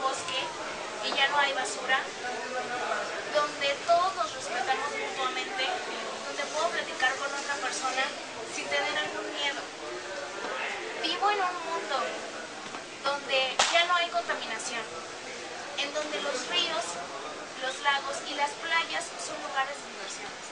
bosque y ya no hay basura, donde todos nos respetamos mutuamente, donde puedo platicar con otra persona sin tener algún miedo. Vivo en un mundo donde ya no hay contaminación, en donde los ríos, los lagos y las playas son lugares de diversión.